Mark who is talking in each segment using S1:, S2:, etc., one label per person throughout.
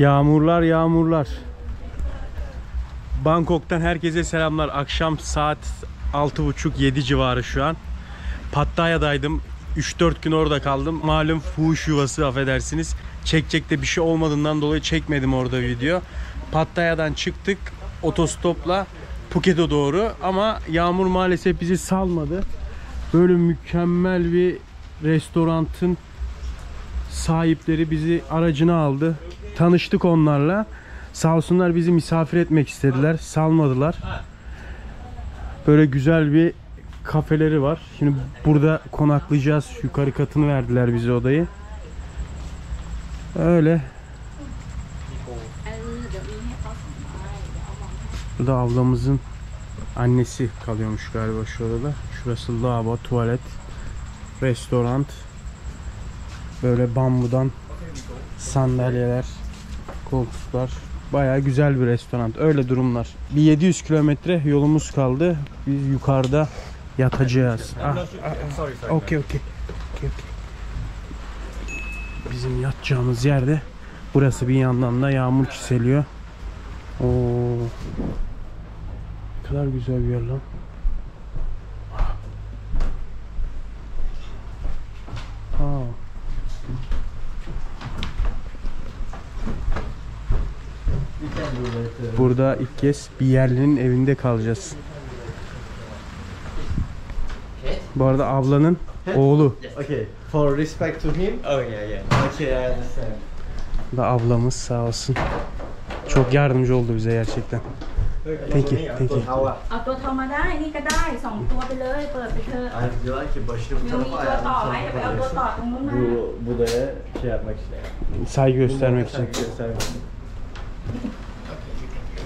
S1: Yağmurlar yağmurlar. Bangkok'tan herkese selamlar. Akşam saat 6.30-7 civarı şu an. Pattaya'daydım. 3-4 gün orada kaldım. Malum fuhuş yuvası affedersiniz. Çekecekte bir şey olmadığından dolayı çekmedim orada video. Pattaya'dan çıktık otostopla Phuket'e doğru ama yağmur maalesef bizi salmadı. Böyle mükemmel bir restorantın sahipleri bizi aracına aldı. Tanıştık onlarla. Sağ olsunlar bizi misafir etmek istediler. Salmadılar. Böyle güzel bir kafeleri var. Şimdi burada konaklayacağız. Yukarı katını verdiler bize odayı. Öyle. Burada ablamızın annesi kalıyormuş galiba şu odada. Şurası lavabo, tuvalet, restoran. Böyle bambudan sandalyeler, koltuklar. Bayağı güzel bir restoran. Öyle durumlar. Bir 700 kilometre yolumuz kaldı. Biz yukarıda yatacağız. Ah, ah, ah. Okey, okey. Bizim yatacağımız yerde burası bir yandan da yağmur çiseliyor. Oo. Ne kadar güzel bir yer lan. Aa. Burada ilk kez bir yerlinin evinde kalacağız. Bu arada ablanın oğlu
S2: Okay, for respect to him. Oh yeah, yeah. Okay, I understand.
S1: da ablamız sağ olsun. Çok yardımcı oldu bize gerçekten. Thank you, thank you.
S2: How?
S3: เอาตัวทอมาได้นี่ก็ได้สองตัวไปเลยเปิดไปเถอะ
S2: I you like it başını bu
S3: ยังมี
S2: tarafa
S3: ตัวต่อไหม
S2: ayağını
S3: เดี๋ยวไปเอาตัวต่อตรงนู้นมา
S2: Bu budaya şey yapmak için.
S1: Saygı göstermek için.
S2: Göstermek için.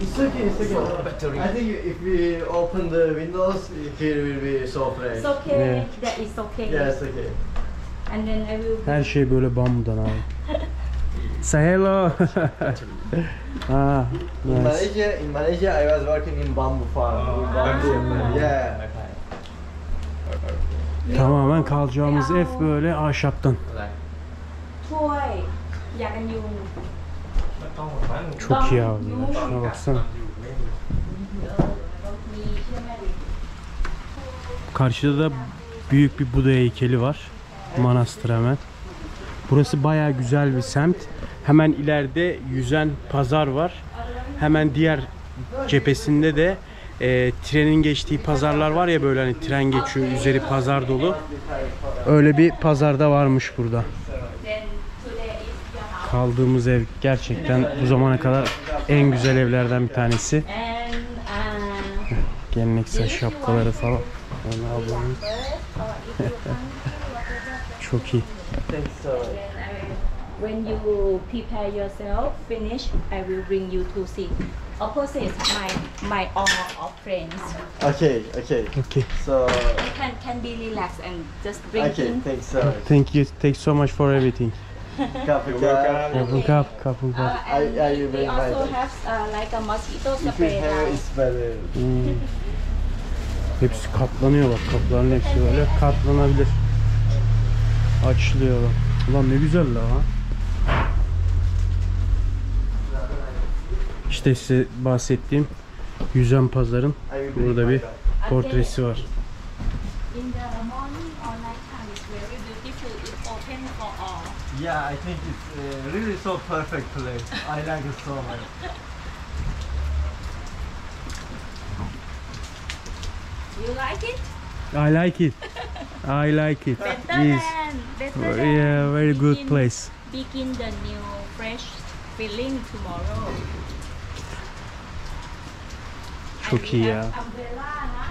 S2: It's okay, it's okay. Battery. I think if we open the windows, here will be so fresh.
S3: It's okay.
S1: Yeah.
S3: That is okay.
S2: Yeah, it's okay.
S3: And then I will...
S1: Her şey böyle bambudan abi. Say hello. ah, nice.
S2: In Malaysia, in Malaysia, I was working in bamboo farm. Oh, bamboo. Yeah.
S1: Tamamen kalacağımız ev böyle ahşaptan.
S3: Toy. Yakan yun.
S1: Çok iyi abi. Ya. Şuna baksana. Karşıda da büyük bir Buda heykeli var. Manastır hemen. Burası baya güzel bir semt. Hemen ileride yüzen pazar var. Hemen diğer cephesinde de e, trenin geçtiği pazarlar var ya böyle hani tren geçiyor üzeri pazar dolu. Öyle bir pazarda varmış burada. Kaldığımız ev gerçekten bu zamana kadar en güzel evlerden bir tanesi. Geleneksel şapkaları falan. Çok iyi.
S3: When you prepare yourself finish I will bring you to see opposite my my all of friends
S2: Okay, okay.
S1: Okay.
S2: So,
S3: you can can be relaxed and just bring
S2: okay, thanks so.
S1: Thank you. Thanks so much for everything.
S2: Capital.
S1: Kapın kap, kapın
S3: Uh,
S1: kap.
S3: and
S2: I- I will
S3: also have uh, like a mosquito
S2: If you
S3: spray
S2: have,
S3: now.
S2: it's better.
S1: Hmm. Hepsi katlanıyor bak kapıların hepsi böyle katlanabilir. Açılıyor bak. Ulan ne güzel la ha. İşte size bahsettiğim yüzen pazarın
S2: I will bring
S1: burada
S2: my
S1: bir
S2: dog.
S1: portresi var.
S3: In the morning
S2: Yeah, I think it's uh, really so perfect place. I like it so much.
S3: You like it?
S1: I like it. I like it.
S3: Better
S1: Yes.
S3: than better than
S1: Yeah, very good
S3: begin-
S1: place.
S3: Begin the new fresh feeling tomorrow.
S1: Çok
S3: And
S1: iyi ya.
S3: have Umbrella na.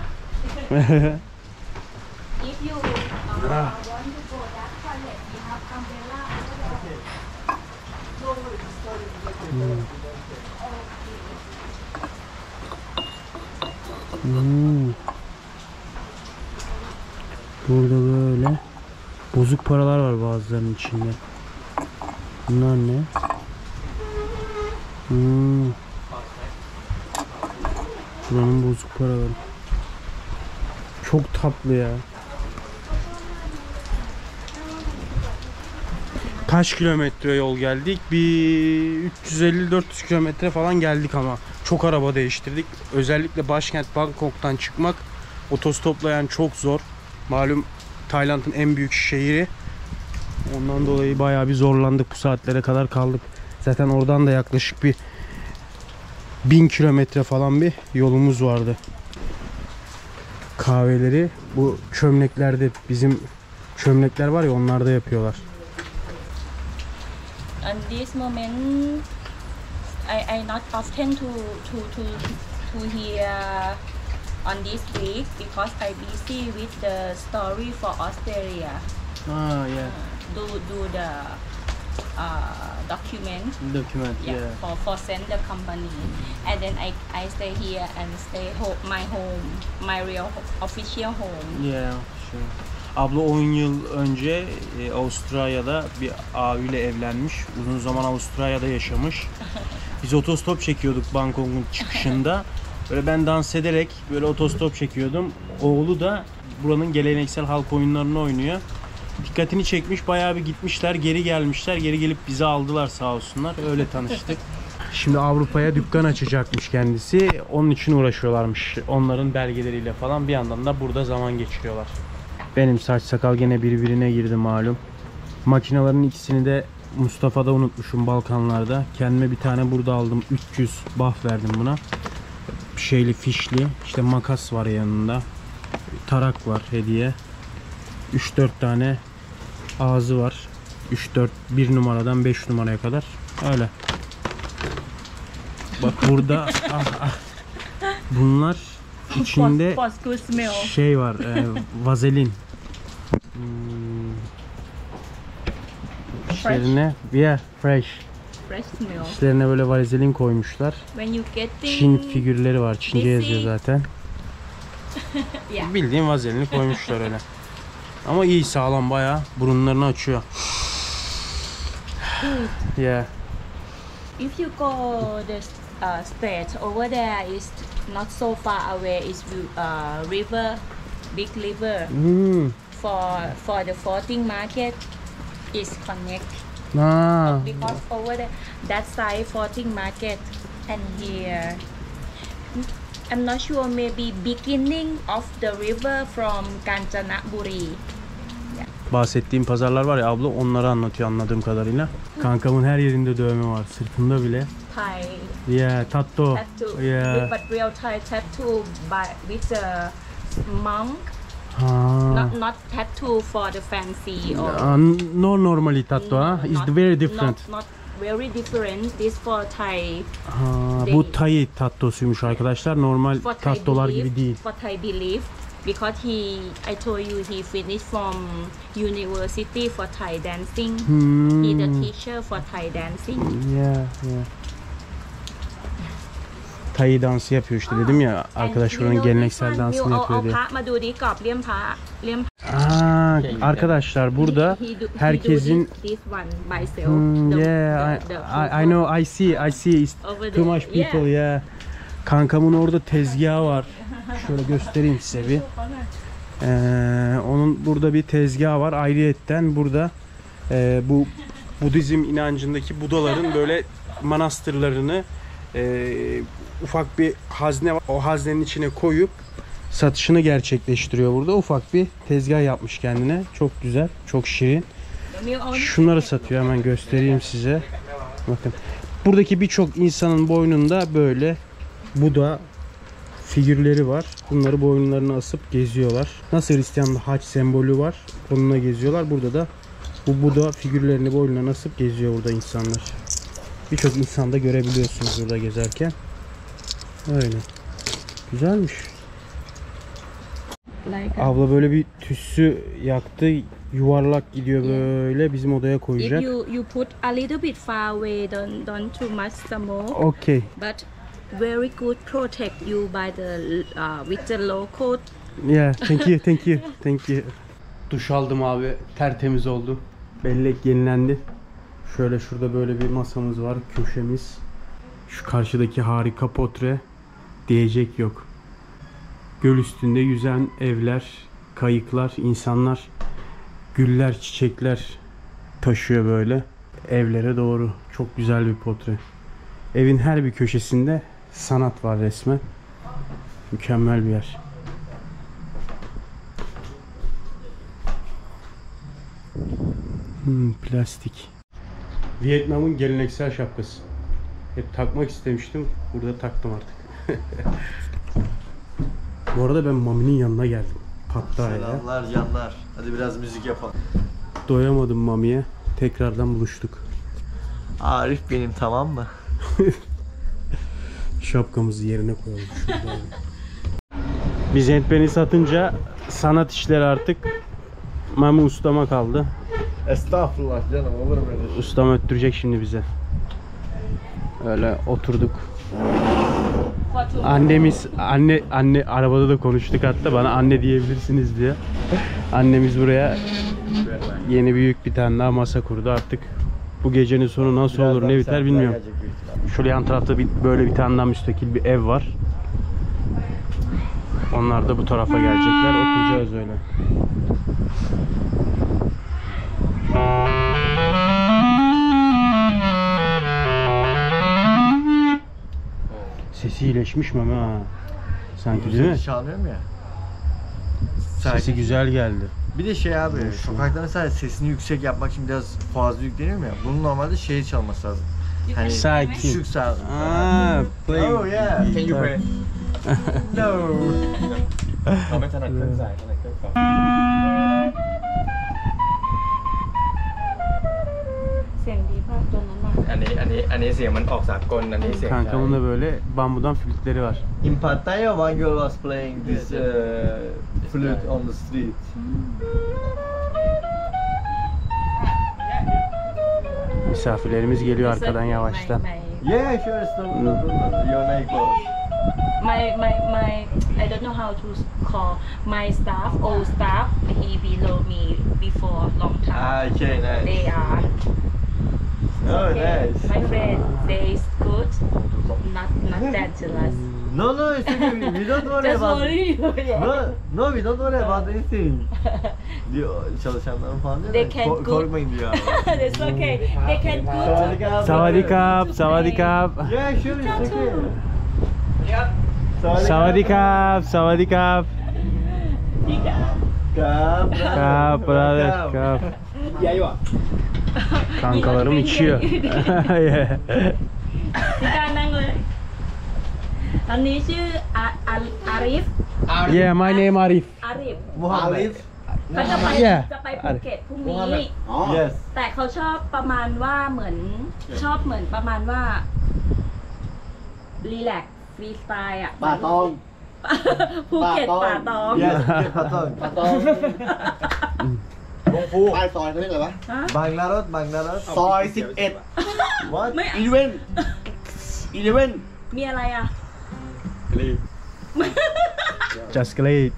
S3: If you uh,
S1: Ah.
S3: want to go that toilet, we have umbrella.
S1: Hmm. Burada böyle bozuk paralar var bazılarının içinde. Bunlar ne? Hmm. Buranın bozuk paraları. Çok tatlı ya. Kaç kilometre yol geldik? Bir 350-400 kilometre falan geldik ama çok araba değiştirdik. Özellikle başkent Bangkok'tan çıkmak otostoplayan çok zor. Malum Tayland'ın en büyük şehri. Ondan dolayı bayağı bir zorlandık bu saatlere kadar kaldık. Zaten oradan da yaklaşık bir 1000 kilometre falan bir yolumuz vardı. Kahveleri bu çömleklerde bizim çömlekler var ya onlarda yapıyorlar.
S3: And this moment, I I not often to to to to hear on this week because I busy with the story for Australia.
S1: Ah yeah.
S3: Do do the uh, document.
S1: Document
S3: Yeah, for for send the company, and then I I stay here and stay home my home my real official home.
S1: Yeah, sure. Abla 10 yıl önce e, Avustralya'da bir abiyle evlenmiş. Uzun zaman Avustralya'da yaşamış. Biz otostop çekiyorduk Bangkok'un çıkışında. Böyle ben dans ederek böyle otostop çekiyordum. Oğlu da buranın geleneksel halk oyunlarını oynuyor. Dikkatini çekmiş. Bayağı bir gitmişler, geri gelmişler. Geri gelip bizi aldılar sağ olsunlar. Öyle tanıştık. Şimdi Avrupa'ya dükkan açacakmış kendisi. Onun için uğraşıyorlarmış. Onların belgeleriyle falan bir yandan da burada zaman geçiriyorlar. Benim saç sakal gene birbirine girdi malum. Makinelerin ikisini de Mustafa'da unutmuşum Balkanlarda. Kendime bir tane burada aldım. 300 bah verdim buna. Şeyli fişli. İşte makas var yanında. Tarak var hediye. 3-4 tane ağzı var. 3-4 1 numaradan 5 numaraya kadar. Öyle. Bak burada ah, ah. bunlar içinde şey var e, vazelin. Hmm. İçlerine yeah fresh.
S3: Fresh smell.
S1: İçlerine böyle vazelin koymuşlar.
S3: When you getting
S1: Çin figürleri var Çince yazıyor zaten.
S3: Yeah.
S1: Bildiğin vazelini koymuşlar öyle. Ama iyi sağlam bayağı burunlarını açıyor. Yeah.
S3: If you go the uh, state over there is not so far away. Is uh, river, big river
S1: hmm.
S3: for for the floating market is connect
S1: Ha.
S3: because over there that side floating market and here I'm not sure maybe beginning of the river from Kanchanaburi.
S1: Bahsettiğim pazarlar var ya abla onları anlatıyor anladığım kadarıyla. Kankamın her yerinde dövme var sırtında bile.
S3: Thai
S1: Yeah, tatto.
S3: tattoo,
S1: Yeah.
S3: but real Thai tattoo by with the monk.
S1: Ha.
S3: Not not tattoo for the fancy or
S1: Uh, no normally tattoo ha? It's
S3: not-
S1: very different.
S3: Not, not very different. This for Thai
S1: Ha,
S3: They-
S1: bu Thai tattosuymuş arkadaşlar. Normal tattolar gibi değil.
S3: For Thai belief, because he, I told you, he finished from university for Thai dancing.
S1: Hmm.
S3: He the teacher for Thai dancing.
S1: Yeah, yeah. Tay dansı yapıyor işte dedim ya arkadaş buranın geleneksel dansını yapıyor diye. Aa, arkadaşlar burada herkesin hmm, yeah I, I, know I see I see too much people yeah. Kankamın orada tezgahı var. Şöyle göstereyim size bir. Ee, onun burada bir tezgahı var. Ayrıyetten burada e, bu Budizm inancındaki Budaların böyle manastırlarını e, ufak bir hazne var. O haznenin içine koyup satışını gerçekleştiriyor burada. Ufak bir tezgah yapmış kendine. Çok güzel, çok şirin. Şunları satıyor hemen göstereyim size. Bakın. Buradaki birçok insanın boynunda böyle Buda figürleri var. Bunları boynlarına asıp geziyorlar. Nasıl Hristiyan'da haç sembolü var. Onunla geziyorlar. Burada da bu Buda figürlerini boynuna asıp geziyor burada insanlar. Birçok insanda görebiliyorsunuz burada gezerken. Öyle. Güzelmiş.
S3: like
S1: Abla böyle bir tüssü yaktı. Yuvarlak gidiyor böyle bizim odaya
S3: If
S1: koyacak.
S3: you you put a little bit far away, don't don't too much smoke.
S1: Okay.
S3: But very good protect you by the uh, with the low coat.
S1: Yeah, thank you, thank you, thank you. Duş aldım abi, tertemiz oldu. Bellek yenilendi. Şöyle şurada böyle bir masamız var, köşemiz. Şu karşıdaki harika potre diyecek yok. Göl üstünde yüzen evler, kayıklar, insanlar, güller, çiçekler. taşıyor böyle evlere doğru. Çok güzel bir portre. Evin her bir köşesinde sanat var resmen. Mükemmel bir yer. Hmm, plastik. Vietnam'ın geleneksel şapkası. Hep takmak istemiştim. Burada taktım artık. Bu arada ben Mami'nin yanına geldim. Pattaya'ya.
S4: Selamlar canlar. Hadi biraz müzik yapalım.
S1: Doyamadım Mami'ye. Tekrardan buluştuk.
S4: Arif benim tamam mı?
S1: Şapkamızı yerine koyalım. Biz entbeni satınca sanat işleri artık Mami ustama kaldı.
S4: Estağfurullah canım olur mu öyle şey?
S1: Ustam öttürecek şimdi bize. Öyle oturduk. Annemiz anne anne arabada da konuştuk hatta bana anne diyebilirsiniz diye. Annemiz buraya yeni büyük bir tane daha masa kurdu artık. Bu gecenin sonu nasıl olur ne biter bilmiyorum. Şöyle yan tarafta bir, böyle bir tane daha müstakil bir ev var. Onlar da bu tarafa gelecekler. Oturacağız öyle. Sesi iyileşmiş mi ama ha? Sanki değil mi?
S4: Çalmıyorum ya.
S1: Sesi güzel geldi.
S4: Bir de şey abi, sokakta mesela sesini yüksek yapmak için biraz fazla yükleniyor mu ya? Bunun normalde şey çalması lazım.
S3: You
S4: Hani
S3: can
S1: Sakin.
S4: düşük sağ.
S1: Aa, play.
S4: Oh yeah.
S5: Can you play?
S4: No.
S5: เขาไม่ถนัดเครื่องสายถนัดเครื่องเป่ อันนี้อันนี้อันนี้เสียงมันออกสากลอันนี้เสียงไทย
S1: Kankamın da böyle bambudan flütleri var.
S4: In Pattaya, one girl was playing this uh, flute on the street.
S1: Misafirlerimiz geliyor arkadan yavaştan.
S3: My,
S4: Yeah, sure, it's no no problem. Your neighbor.
S3: my, my, my, I don't know how to call my staff, old staff, he below me before long time.
S4: Ah, okay, nice.
S3: They are
S4: Oh,
S3: okay.
S4: nice.
S3: My friend, they good, not not dangerous.
S4: No, no, it's okay. We don't worry
S3: Just
S4: about
S3: worry.
S4: No, no, we don't worry about anything. Diyor çalışanların falan diyor.
S3: They
S4: da,
S3: can
S4: "Ko-
S3: good."
S4: Korkmayın diyor.
S3: That's okay. They can good.
S4: Savadikap.
S1: Savadikap, savadikap.
S4: Yeah, sure, it's okay.
S1: Savadikap, savadikap.
S4: Kap,
S1: Kap, brother, kap. Kankalarım içiyor. Yeah.
S3: พี่การนั่งเลยตอนนี้ชื่ออาอาอาริฟ
S1: yeah, my name Arif.
S3: อาริฟ
S4: Muhammed.
S3: เขาจะไป
S1: Yeah.
S3: จะไปภูเก็ตพรุ่งนี้
S4: Yes.
S3: แต่เขาชอบประมาณว่าเหมือนชอบเหมือนประมาณว่ารีแลกฟรีสไตล์อะ
S6: ป่าตอง
S3: ภูเก็ตป่าตอง
S4: Yes, Phuket Patong.
S6: ป่าตอง วงฟูปลายซอยเขาเรียกอะไรวะ
S3: ฮะ
S4: Banglarot, Banglarot.
S6: ซอย11
S4: What?
S3: ไม่
S6: อีเวนอีเวน
S3: มีอะไรอะ
S1: Just great.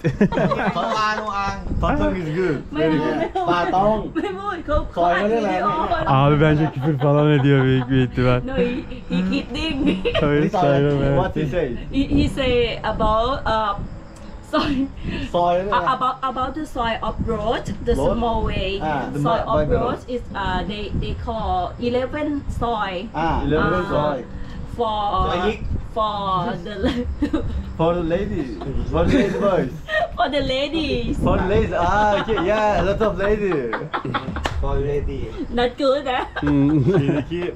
S6: ตองอางตองอาง
S4: Patong is good.
S3: ไม่เอาไม่เอา
S6: ป่าตอง
S3: ไม่พูดเขา
S6: ซอยเขาเรียกอะไร
S3: วิดีโอ
S1: Abi bence küfür falan ediyor büyük bir ihtimal.
S3: no he, he kidding
S1: Hayır saymam
S4: What he
S1: evet.
S4: say?
S3: he, he say about uh soil.
S6: Soil.
S3: Uh, about about the soil off-road, the
S4: Road?
S3: small way.
S6: Ah,
S4: the
S3: soil
S4: bi-
S3: off-road is uh, they they call eleven soil. Ah,
S6: eleven uh.
S3: For
S6: Soil.
S3: for the
S4: For the ladies, for the lady boys,
S3: for the ladies.
S4: for the ladies. Ah, okay, yeah, lots of ladies.
S6: For ladies.
S3: Not good, huh?
S1: Hmm.
S4: Ki- ki-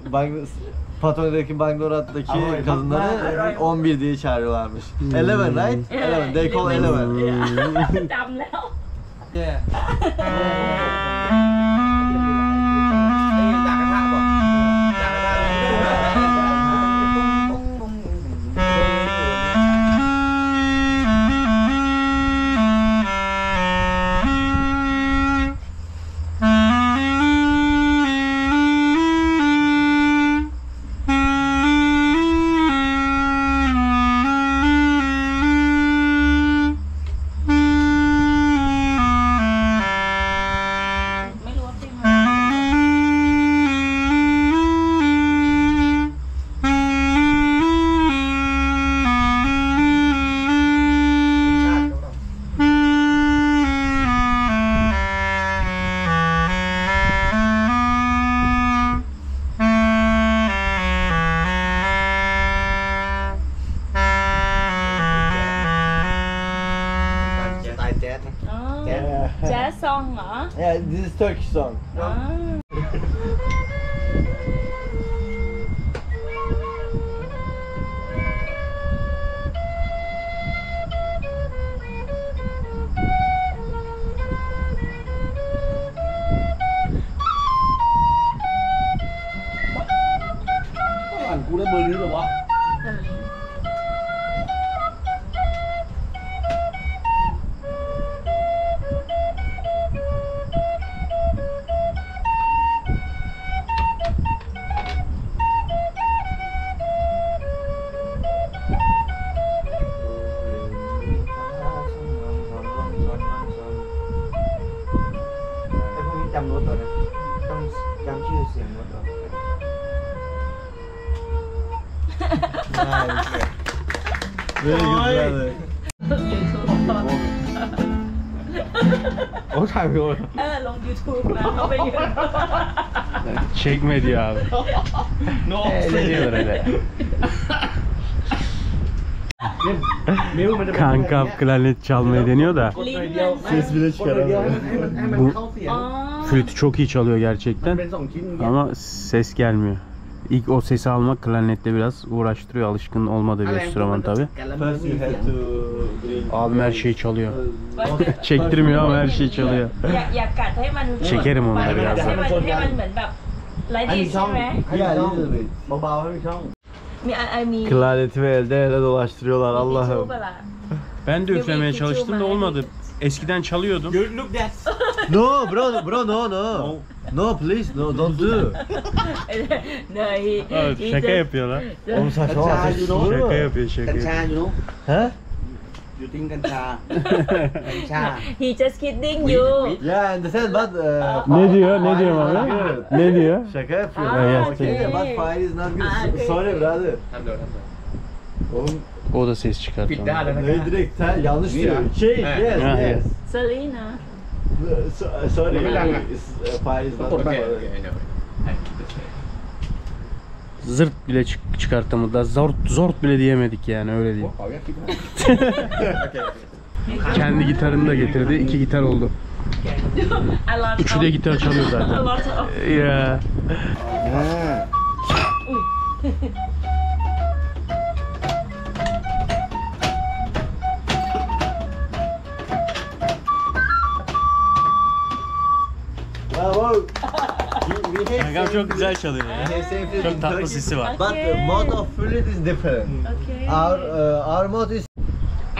S4: Patonya'daki
S6: Bangalore'daki
S4: kadınları 11 diye çağırıyorlarmış. 11 right? 11. They call 11.
S3: Damn now.
S4: Yeah. 4 song. 感觉什么的。nice. Very good brother. o
S3: kadar bir oyun. Evet, long YouTube. Ben de
S1: beğeniyorum. Çekmedi abi. no. Eğleniyorlar öyle. Çalmayı deniyor da
S4: ses bile çıkaramıyor.
S1: Bu... Flütü çok iyi çalıyor gerçekten. Ama ses gelmiyor. İlk o sesi almak klarnetle biraz uğraştırıyor. Alışkın olmadığı bir enstrüman tabi. Abi her şeyi çalıyor. Çektirmiyor ama her şeyi çalıyor. Çekerim onu da birazdan.
S3: Klarneti
S4: ve elde ele dolaştırıyorlar Allah'ım.
S1: Ben de üflemeye çalıştım da olmadı. Eskiden çalıyordum.
S6: Görünlük ders.
S4: No, bro, bro, no, no. No, please, no, don't do.
S3: no, he, he
S1: Abi şaka just- yapıyorlar.
S4: Oğlum saçmalama
S6: Kaçağı
S4: ateş yürü.
S1: Şaka yapıyor şaka. Yapıyor.
S6: Kancha, you know?
S4: He?
S6: You think kancha? kancha.
S3: He just kidding you.
S4: Yeah, understand but... Uh, ah,
S1: Ne diyor? Ne diyor
S4: ah,
S1: abi?
S4: Ah,
S1: ne diyor?
S4: Şaka yapıyorlar.
S3: Aa,
S4: yes,
S3: okay,
S4: okay. but fire is not good.
S3: Aa, okay.
S4: Sorry brother. Oğlum
S1: O da ses çıkartıyor.
S4: Ne direkt sen yanlış diyor. Şey, yes, yes.
S3: Selena.
S4: So,
S6: uh, sorry, uh,
S4: it's uh,
S1: Zırt bile çık çıkartamadı. Daha zort, zort bile diyemedik yani öyle diyeyim. Kendi gitarını da getirdi. İki gitar oldu. Üçü de gitar çalıyor zaten.
S6: yeah.
S4: Bravo.
S1: Kankam çok güzel çalıyor ya. Çok tatlı sesi var.
S4: But the mode of flute is different.
S3: okay
S4: Our uh, our mode is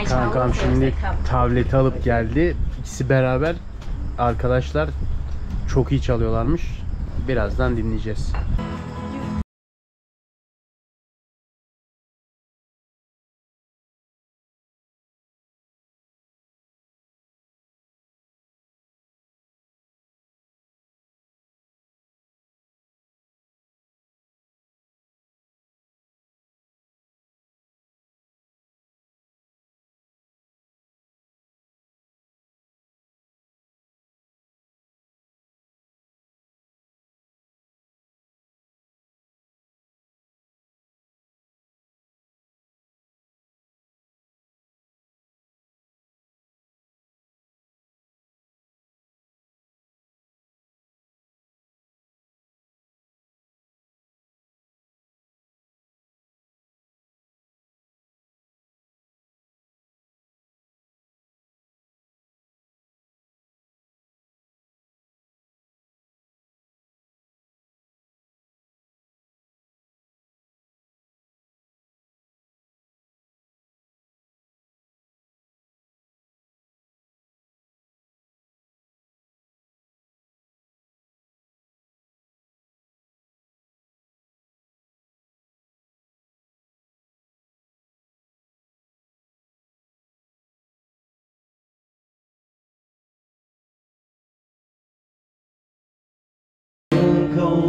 S1: Kankam şimdi tableti alıp geldi. İkisi beraber arkadaşlar çok iyi çalıyorlarmış. Birazdan dinleyeceğiz.
S2: tão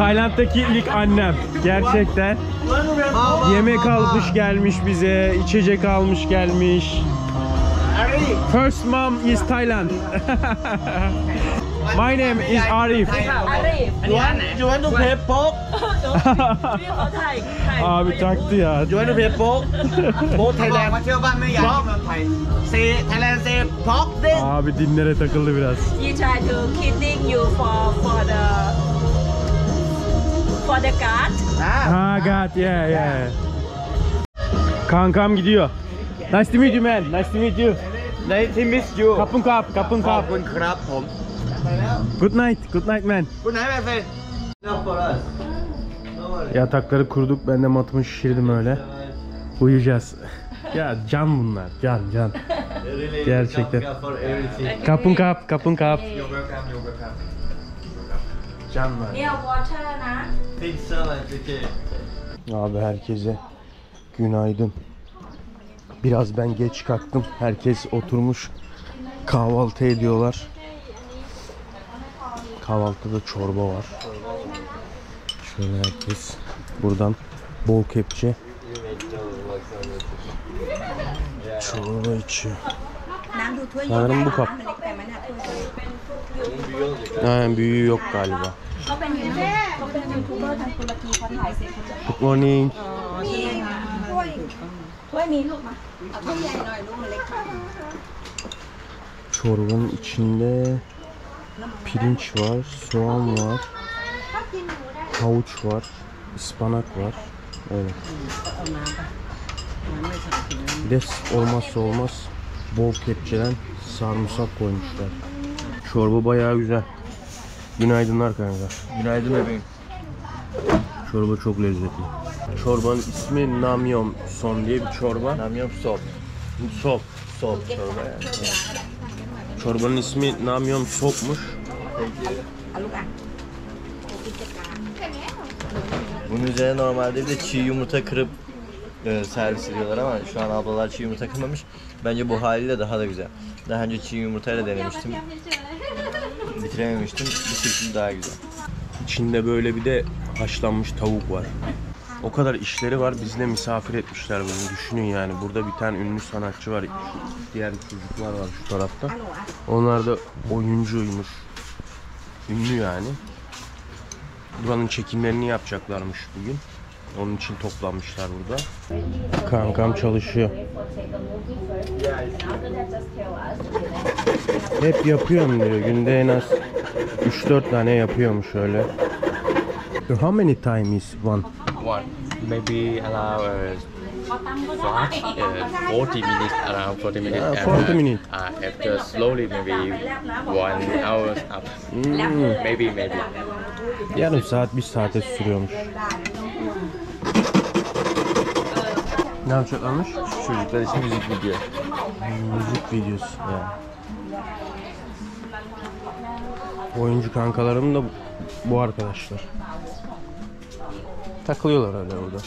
S1: Tayland'daki ilk annem. Gerçekten. Yemek almış gelmiş bize, içecek almış gelmiş. First mom is Thailand. My name is Arif.
S3: อารีฟ
S4: you want you want to play poke
S3: พี่เขาถ่ายถ่าย
S1: Abi taktı ya.
S4: you want to play poke poke Thailand
S6: มาเที่ยวบ้านไม่อยากที่เมืองไทย
S4: say Thailand say poke this
S1: Abi dinlere takıldı biraz.
S3: He try to kidding you for for the for the guard
S1: Ha God yeah yeah. Kankam gidiyor. Nice to meet you man. Nice to meet you.
S4: nice to meet you
S1: Kapın kap, kapın
S4: ขอบ
S1: kap.
S4: คุณครับผม
S1: Good night, good night man.
S4: คุณไหนแม่เฟน
S1: Yatakları kurduk. Ben de matımı şişirdim öyle. Uyuyacağız. ya can bunlar. Can can. Gerçekten. Kapın kap, kapın kap. Canlar.
S3: เนี่ย Mükemmel. Yeah, water na. Pizza
S1: Abi herkese günaydın. Biraz ben geç kalktım. Herkes oturmuş kahvaltı ediyorlar. Kahvaltıda çorba var. Şöyle herkes buradan bol kepçe çorba içiyor. Sanırım bu kap
S7: มันเล็กไปไหมเนี่ยถ้วย
S1: Yani büyüğü yok galiba.
S3: เขาเป็นยูทูบเขาเป็นยูทูบเบอร์ทางตุรกีเขาถ่ายเสร็จเขาจะ
S1: Good morning.
S7: มีถ้วย
S3: ถ้วยนี้ลูกมา
S7: เอาถ้วยใหญ่หน่อยลูกมันเล็กไป
S1: Çorbanın içinde pirinç var, soğan var, havuç var, ıspanak var. Evet. Bir de olmazsa olmaz bol kepçeden sarımsak koymuşlar. Çorba bayağı güzel. Günaydınlar kanka.
S4: Günaydın bebeğim.
S1: Çorba çok lezzetli. Çorbanın ismi Namyom Son diye bir çorba.
S4: Namyom Sop.
S1: Sop.
S4: Sop çorba yani.
S1: Çorbanın ismi Namyom Sop'muş.
S7: Peki.
S4: Bunun üzerine normalde de çiğ yumurta kırıp e, servis ediyorlar ama şu an ablalar çiğ yumurta kırmamış. Bence bu haliyle daha da güzel. Daha önce çiğ yumurtayla denemiştim. Bitirememiştim. Bu şekilde daha güzel.
S1: İçinde böyle bir de haşlanmış tavuk var. O kadar işleri var. Bizle misafir etmişler bunu. Düşünün yani. Burada bir tane ünlü sanatçı var. Diğer çocuklar var şu tarafta. Onlar da oyuncuymuş. Ünlü yani. Buranın çekimlerini yapacaklarmış bugün. Onun için toplanmışlar burada. Kankam çalışıyor. Hep yapıyorum diyor. Günde en az 3-4 tane yapıyormuş öyle. How many time is one?
S5: one maybe allow uh, fast uh, 40 minutes around 40 minutes
S1: Ah,
S5: and,
S1: 40 minutes.
S5: uh, after slowly maybe one hour up
S1: Hmm.
S5: maybe maybe
S1: Yarım saat, bir saate sürüyormuş. Ne yapacaklarmış?
S4: Çocuklar için müzik video.
S1: Müzik videosu. Yani. Oyuncu kankalarım da bu arkadaşlar. Takılıyorlar öyle orada.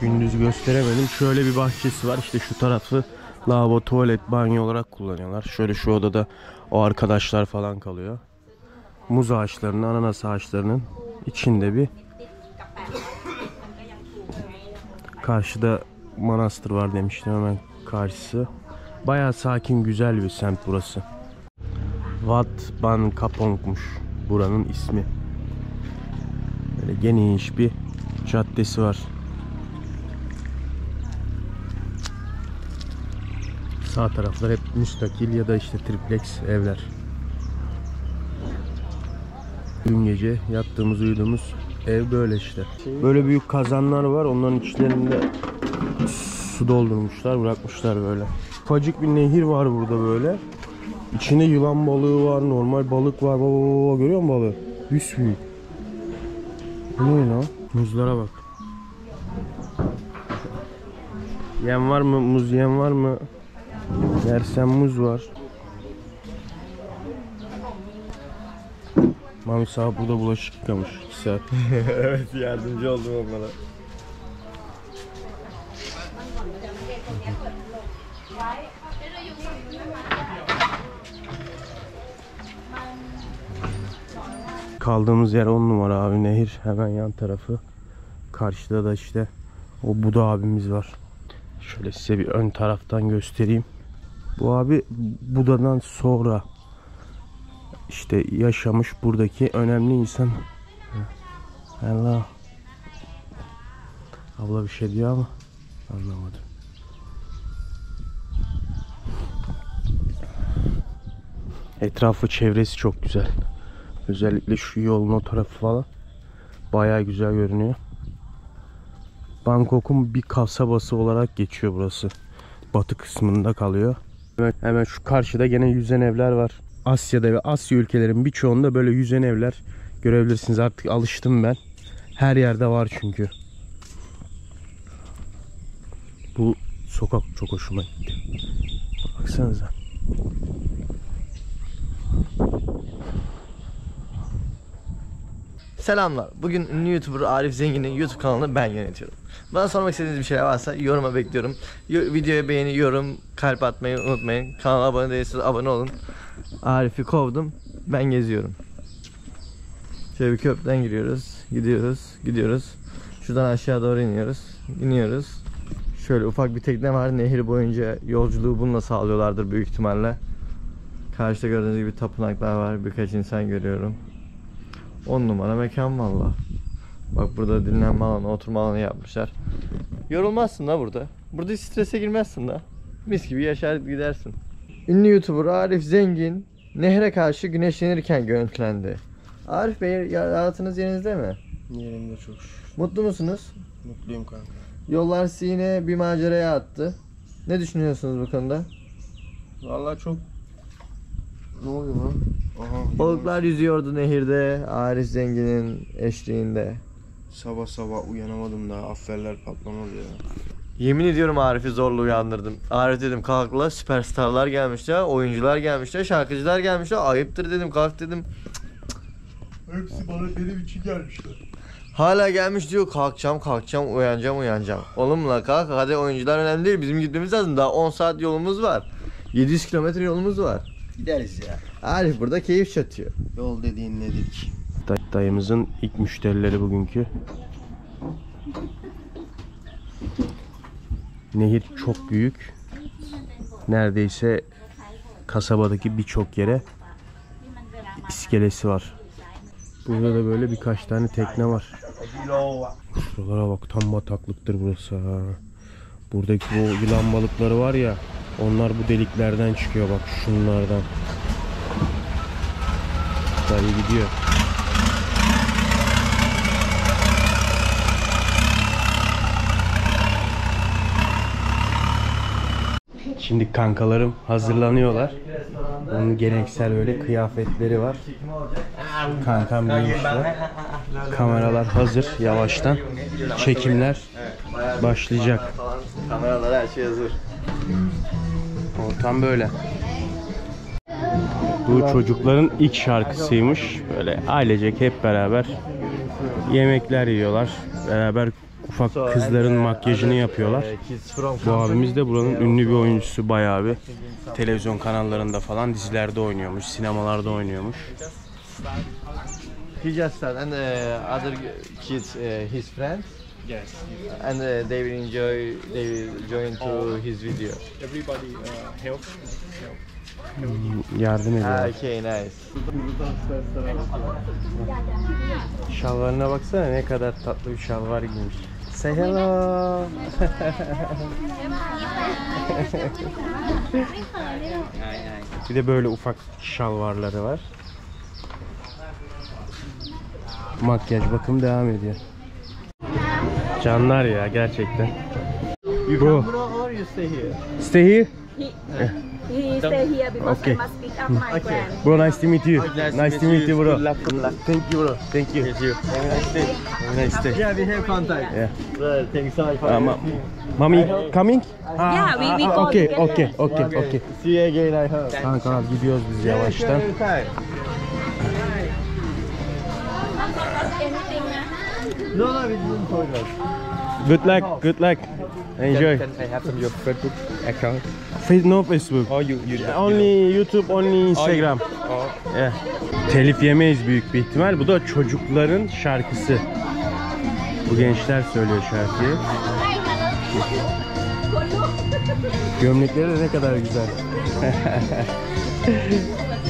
S1: Gündüz gösteremedim. Şöyle bir bahçesi var. İşte şu tarafı lavabo, tuvalet, banyo olarak kullanıyorlar. Şöyle şu odada o arkadaşlar falan kalıyor. Muz ağaçlarının, ananas ağaçlarının içinde bir Karşıda manastır var demiştim hemen karşısı. Bayağı sakin güzel bir semt burası. Wat Ban Kapong'muş buranın ismi. Böyle geniş bir caddesi var. Sağ taraflar hep müstakil ya da işte triplex evler. Dün gece yattığımız uyuduğumuz ev böyle işte. Böyle büyük kazanlar var. Onların içlerinde su doldurmuşlar, bırakmışlar böyle. Ufacık bir nehir var burada böyle. İçinde yılan balığı var, normal balık var. Baba baba, görüyor musun balığı? Büyük. Bu ne lan? Muzlara bak. Yem var mı? Muz yem var mı? Yersen muz var. Mami sağ burada bulaşık yıkamış 2 saat.
S4: evet yardımcı oldum onlara.
S1: Kaldığımız yer 10 numara abi nehir hemen yan tarafı. Karşıda da işte o Buda abimiz var. Şöyle size bir ön taraftan göstereyim. Bu abi Buda'dan sonra işte yaşamış buradaki önemli insan. Allah. Abla bir şey diyor ama anlamadım. Etrafı çevresi çok güzel. Özellikle şu yolun o tarafı falan bayağı güzel görünüyor. Bangkok'un bir kasabası olarak geçiyor burası. Batı kısmında kalıyor. Hemen, hemen şu karşıda gene yüzen evler var. Asya'da ve Asya ülkelerin birçoğunda böyle yüzen evler görebilirsiniz. Artık alıştım ben. Her yerde var çünkü. Bu sokak çok hoşuma gitti. Baksanıza.
S4: Selamlar. Bugün ünlü YouTuber Arif Zengin'in YouTube kanalını ben yönetiyorum. Bana sormak istediğiniz bir şeyler varsa yoruma bekliyorum. Yo- videoya beğeni, yorum, kalp atmayı unutmayın. Kanala abone değilseniz abone olun. Arif'i kovdum. Ben geziyorum. Şöyle bir köprüden giriyoruz. Gidiyoruz. Gidiyoruz. Şuradan aşağı doğru iniyoruz. İniyoruz. Şöyle ufak bir tekne var. Nehir boyunca yolculuğu bununla sağlıyorlardır büyük ihtimalle. Karşıda gördüğünüz gibi tapınaklar var. Birkaç insan görüyorum. 10 numara mekan valla. Bak burada dinlenme alanı, oturma alanı yapmışlar. Yorulmazsın da burada. Burada strese girmezsin da. Mis gibi yaşar gidersin. Ünlü YouTuber Arif Zengin nehre karşı güneşlenirken görüntülendi. Arif Bey rahatınız yerinizde mi?
S1: Yerimde çok şükür.
S4: Mutlu musunuz?
S1: Mutluyum kanka.
S4: Yollar sizi yine bir maceraya attı. Ne düşünüyorsunuz bu konuda?
S1: Vallahi çok ne oluyor lan? Aha.
S4: Balıklar yüzüyordu nehirde Arif Zengin'in eşliğinde.
S1: Sabah sabah uyanamadım da afferler patlamadı ya.
S4: Yemin ediyorum Arif'i zorla uyandırdım. Arif dedim kalk la süperstarlar gelmişler, oyuncular gelmişler, şarkıcılar gelmişler. Ayıptır dedim kalk dedim.
S1: Hepsi bana benim için gelmişler.
S4: Hala gelmiş diyor kalkacağım kalkacağım uyanacağım uyanacağım. Oğlum la kalk hadi oyuncular önemli değil bizim gitmemiz lazım. Daha 10 saat yolumuz var. 700 kilometre yolumuz var.
S1: Gideriz ya.
S4: Arif burada keyif çatıyor.
S1: Yol dediğin nedir? Day dayımızın ilk müşterileri bugünkü. Nehir çok büyük. Neredeyse kasabadaki birçok yere iskelesi var. Burada da böyle birkaç tane tekne var. Şuralara bak tam bataklıktır burası ha. Buradaki bu yılan balıkları var ya onlar bu deliklerden çıkıyor bak şunlardan. Dayı gidiyor. Şimdi kankalarım hazırlanıyorlar. Onun geleneksel böyle kıyafetleri var. Kankam giymişler. Kameralar hazır yavaştan. Çekimler başlayacak.
S4: Kameralar her şey hazır.
S1: Ortam böyle. Bu çocukların ilk şarkısıymış. Böyle ailecek hep beraber yemekler yiyorlar. Beraber ufak kızların makyajını yapıyorlar. Bu abimiz de buranın ünlü bir oyuncusu bayağı bir. Televizyon kanallarında falan dizilerde oynuyormuş, sinemalarda oynuyormuş.
S4: He just started, and uh, other kids, uh, his friends.
S1: Yes.
S4: And uh, they will enjoy. They will join to his video.
S1: Everybody help. Yardım
S4: Ah,
S1: ediyorlar.
S4: okay, nice.
S1: Şalvarına baksana ne kadar tatlı bir şalvar giymiş. Say hello. bir de böyle ufak şalvarları var. Makyaj bakım devam ediyor. Canlar ya gerçekten.
S4: You
S1: Bro.
S4: come bro or you stay here?
S1: Stay here.
S3: He stay here because
S1: Okay.
S3: I must pick up my grand.
S1: Bro nice to meet you. Nice to meet you bro.
S4: Good luck, good luck.
S1: Thank you bro. Thank you.
S4: Thank you. Have a nice day.
S1: Have a nice day.
S4: Yeah, we have contact.
S1: Yeah.
S4: Well, thanks so much for
S1: Uh, ma- mommy coming?
S3: Yeah, we, we go
S1: Okay,
S3: together.
S1: okay, okay, okay.
S4: See you again, I hope.
S1: Kanka gidiyoruz biz yavaştan.
S4: No, no, we didn't talk about.
S1: Good luck. Good luck. Enjoy.
S5: Can, I have some your Facebook account?
S1: No Facebook.
S5: Oh, you, you,
S1: only YouTube, only oh, Instagram.
S5: Oh.
S1: Yeah. Telif yemeyiz büyük bir ihtimal. Bu da çocukların şarkısı. Bu gençler söylüyor şarkıyı. Gömlekleri de ne kadar güzel.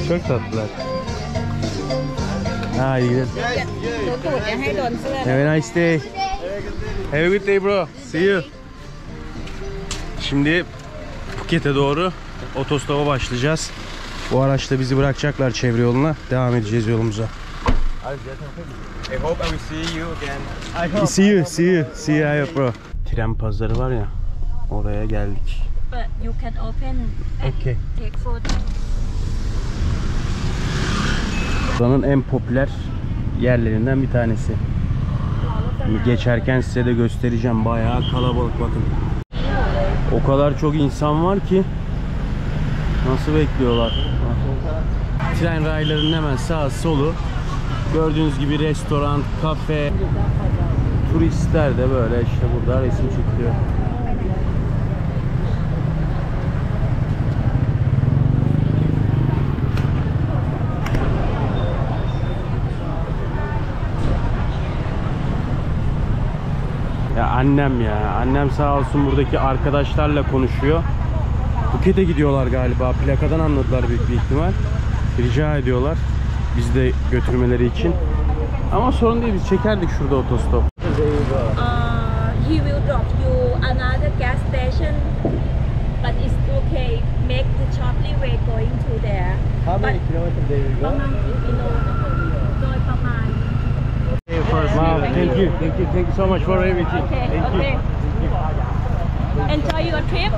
S1: Çok tatlılar.
S7: Ha iyi.
S1: Have a nice day. Have a good day bro. See you. Şimdi Phuket'e doğru otostopa başlayacağız. Bu araçla bizi bırakacaklar çevre yoluna. Devam edeceğiz yolumuza.
S5: I hope I will see you again.
S1: See you, see you, see you bro. Tren pazarı var ya. Oraya geldik.
S3: But you can open and
S1: Okay.
S3: take photo.
S1: Buranın en popüler yerlerinden bir tanesi. Geçerken size de göstereceğim. Bayağı kalabalık bakın. O kadar çok insan var ki nasıl bekliyorlar. Tren raylarının hemen sağ solu. Gördüğünüz gibi restoran, kafe, turistler de böyle işte burada resim çekiyor. Ya Annem ya. Annem sağ olsun buradaki arkadaşlarla konuşuyor. Phuket'e gidiyorlar galiba. Plakadan anladılar büyük bir ihtimal. Rica ediyorlar. Bizi de götürmeleri için. Ama sorun değil biz çekerdik şurada otostop.
S3: Uh, he will drop you another gas station but it's okay make the shortly way going to there
S4: how many kilometers they will go
S1: Wow, thank you, thank you, thank you so much for everything.
S3: Okay,
S1: Thank you.
S3: okay. Enjoy your trip.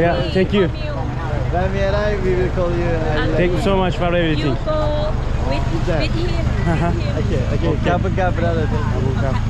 S1: Yeah, thank you.
S4: When we arrive, we will call you. I
S1: Thank you so much for
S3: You
S1: everything.
S3: go with, with him. With uh-huh. him.
S4: Okay, okay. Kapın kapın brother. Thank you.